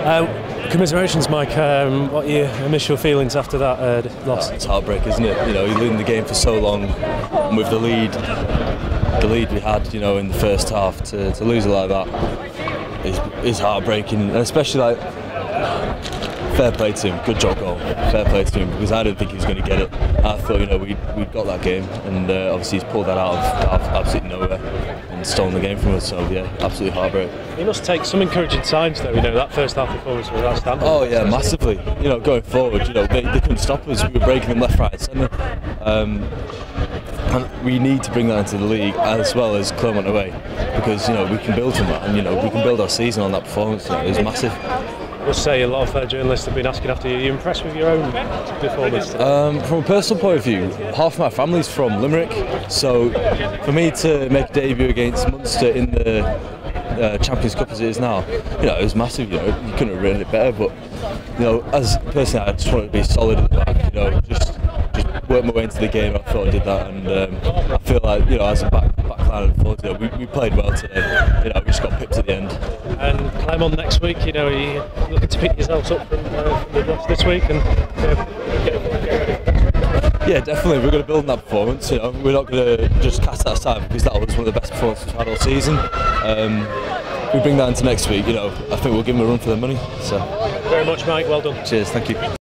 Uh, commiserations, Mike. Um, what are your initial feelings after that uh, loss? It's heartbreak, isn't it? You know, you leading the game for so long, and with the lead, the lead we had, you know, in the first half, to, to lose it like that is, is heartbreaking, especially like fair play to him, good drop goal, fair play to him because I didn't think he was going to get it. I thought, you know, we we got that game, and uh, obviously he's pulled that out of, out of absolutely nowhere and stolen the game from us. So yeah, absolutely heartbreak. He must take some encouraging signs, though. You know, that first half performance was outstanding. Oh yeah, massively. You know, going forward, you know, they, they couldn't stop us. We were breaking them left, right, and centre. Um, and we need to bring that into the league as well as Clermont away because you know we can build from that and you know we can build our season on that performance. You know, it was massive. I must say, a lot of uh, journalists have been asking after you. Are you impressed with your own performance? Um, from a personal point of view, half my family's from Limerick, so for me to make a debut against Munster in the uh, Champions Cup as it is now, you know, it was massive. You know, you couldn't have written it better. But you know, as personally, I just wanted to be solid at the back. You know, just just work my way into the game. I thought I did that, and um, I feel like you know, as a back back line and forward, you know, we, we played well today. You know, we just got pipped at the end. And Clermont next week, you know, are you looking to pick yourselves up from uh, the loss this week and get, Yeah, definitely. We're going to build on that performance. You know, we're not going to just cast that aside because that was one of the best performances we've had all season. Um, we bring that into next week. You know, I think we'll give them a run for their money. So, very much, Mike. Well done. cheers. Thank you.